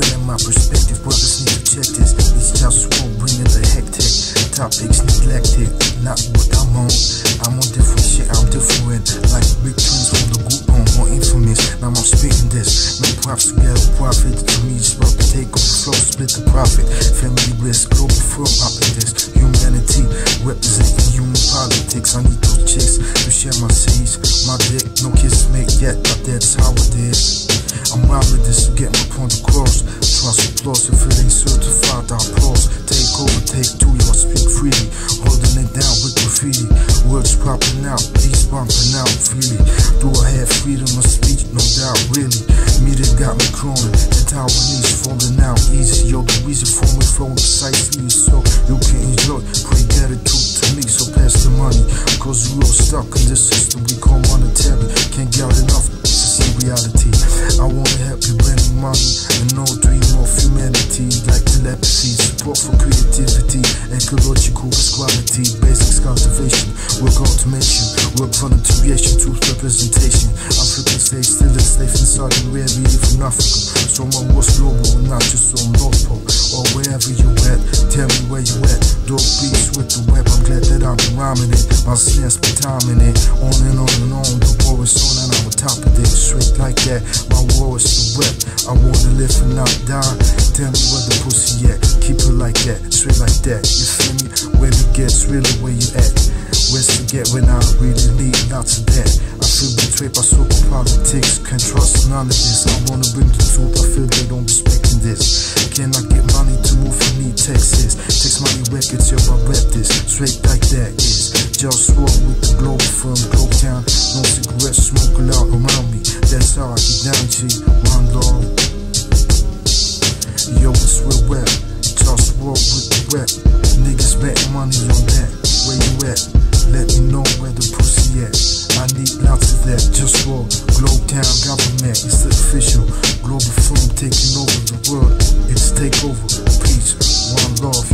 Winning my perspective, brothers need to check this. It's just what bringing the hectic. Topics neglected, not what I'm on. I'm on different shit, I'm different. Like big twins from the group home, more infamous. Now I'm speaking this. Man, props together, profit. To me, just about to take over flow, split the profit. Family risk, Globalfirm this. Humanity, representing human politics. I need those chicks to share my seeds. My dick, no kiss mate yet, but that's how it is. Applause if it ain't certified, I applause. Take over, take two, y'all speak freely. Holding it down with graffiti. Words popping out, beats bumping out freely. Do I have freedom of speech? No doubt, really. Media got me crawling. The Taiwanese falling out easy. Yo, the reason for me flowing precisely is so you can enjoy. Pray gratitude to me, so pass the money. Cause we all stuck in this system we call monetary. Can't volunteeration, truth representation. African state still enslaved in Saudi Arabia from Africa. So my was global, not just on North Pole or wherever you at. Tell me where you at. Dope beats with the web. I'm glad that I've been rhyming it. My snares be timing it. On and on and on. The war is on and I'm on top of it. Straight like that. My war is the web. I wanna live and not die. Tell me where the pussy at. Keep it like that. Straight like that. You feel me? Where it gets really where you at. Where's to get when I really need lots of that. I feel betrayed by so-called politics. Can't trust none of this. I wanna bring the truth. I feel they don't respecting this. Can I get money to move from me, Texas? Text money records, yo, I rap this. Straight like that is. Just walk with the global firm, Globe Town. No cigarettes smoking out around me. That's how I get down, G. One love. Yo, it's real rap. Just walk with the rap. Niggas bet money on that. Where you at? Let me know where the pussy at. I need lots of that just for Globe Town government. It's official. Global firm taking over the world. It's takeover. Peace, one love.